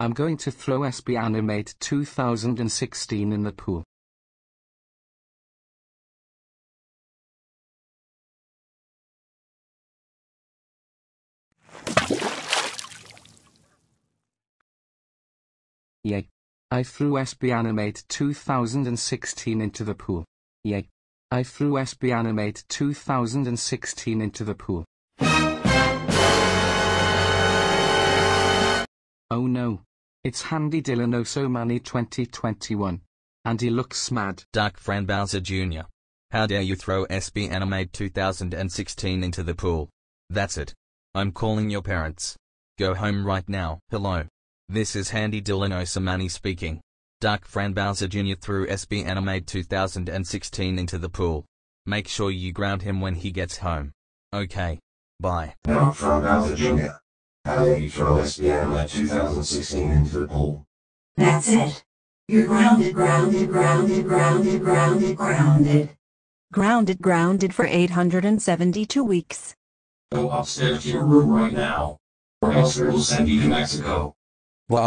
I'm going to throw SB Animate 2016 in the pool. Yay. I threw SB Animate 2016 into the pool. Yay. I threw SB Animate 2016 into the pool. Oh no. It's Handy Dylan Osomani 2021. And he looks mad. Dark Fran Bowser Jr. How dare you throw SB Animate 2016 into the pool? That's it. I'm calling your parents. Go home right now. Hello. This is Handy Dylan oh Osamani speaking. Dark Fran Bowser Jr. threw SB Animate 2016 into the pool. Make sure you ground him when he gets home. Okay. Bye. Now from Bowser Jr. How dare you throw SB Animate 2016 into the pool? That's it. You're grounded, grounded, grounded, grounded, grounded, grounded. Grounded grounded for 872 weeks. Go upstairs to your room right now. Or else we will send you to Mexico. Wow.